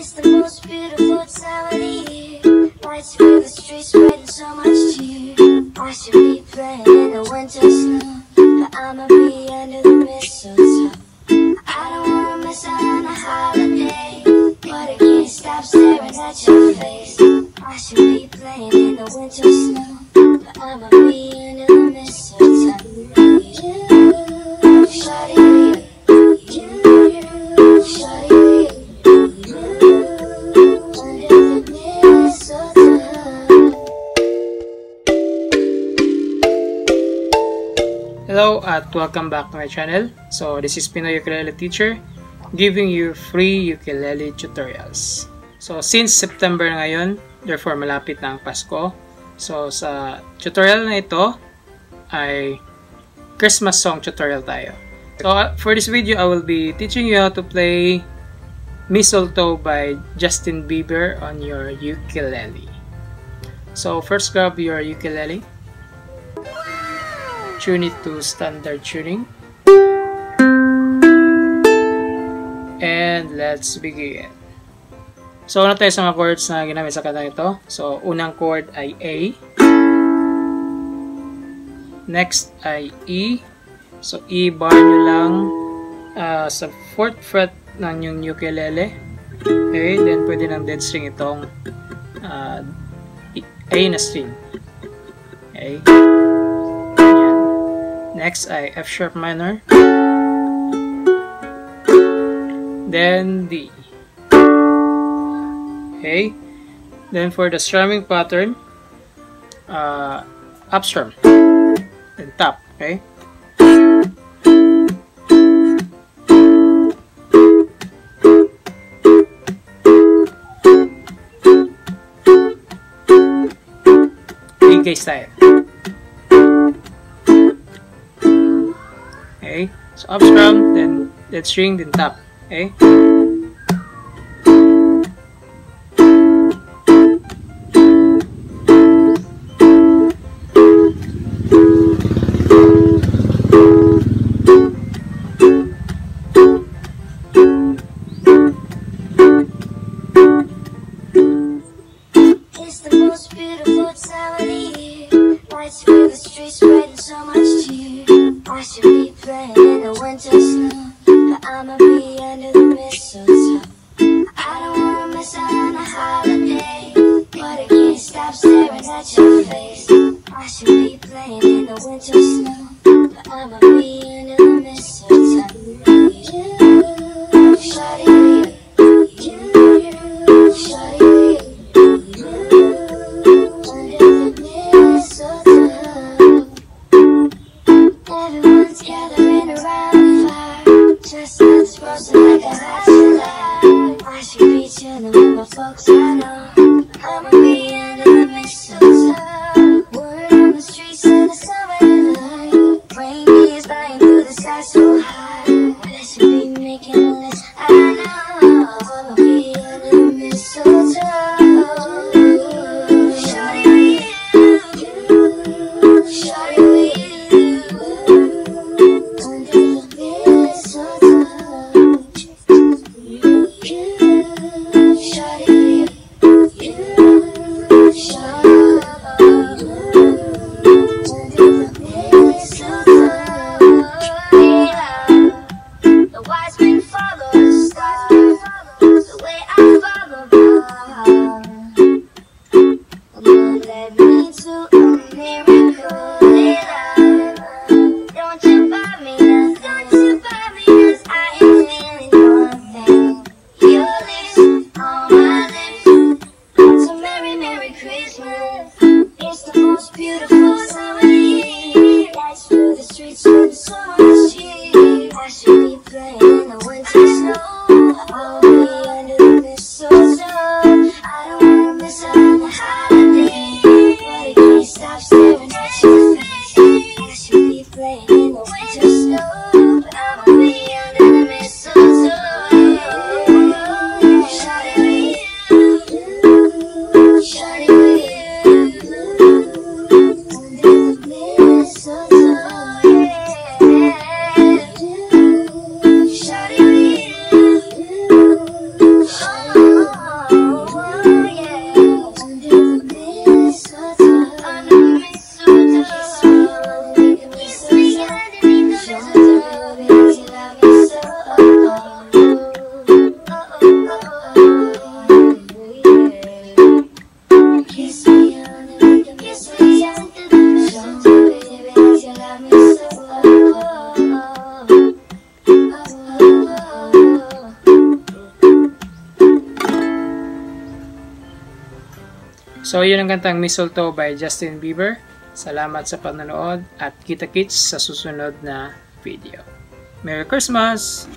It's the most beautiful time of the year. Lights fill the streets, spreading so much cheer. I should be playing in the winter snow, but I'ma be under the mistletoe. I don't wanna miss out on a holiday, but I can't stop staring at your face. I should be playing in the winter snow, but I'ma be under the mistletoe. You, shawty, you, you, shawty, Hello at welcome back to my channel. So this is Pinoy Ukulele Teacher giving you free ukulele tutorials. So since September ngayon, therefore malapit na ang Pasko. So sa tutorial na ito ay Christmas song tutorial tayo. So for this video, I will be teaching you how to play Mistletoe by Justin Bieber on your ukulele. So first grab your ukulele tune it to standard tuning. And let's begin. So, una tayo sa mga chords na ginamit sa kanta ito. So, unang chord ay A. Next ay E. So, E bar nyo lang ah, sa 4th fret ng yung ukulele. Okay, then pwede ng dead string itong ah, A na string. Okay. Next ay F sharp minor. Then D. Okay. Then for the strumming pattern, uh, up strum. Then tap. Okay. PK style. Okay, so up strum, then dead string, then tap. Okay. I should be playing in the winter snow, but I'ma be under the mistletoe. I don't wanna miss out on a holiday, but I can't stop staring at your face. I should be playing in the winter snow, but I'ma be under the mistletoe. You, shawty, folks, I know. I'ma be under the mistletoe. Word on the streets in the summer night. Reindeers flying through the sky so high. I should be making a list, I know. I'ma be under the mistletoe. Shawty with you, shawty 现在 So, yun ang kantang Mistletoe by Justin Bieber. Salamat sa panonood at kita-kits sa susunod na video. Merry Christmas!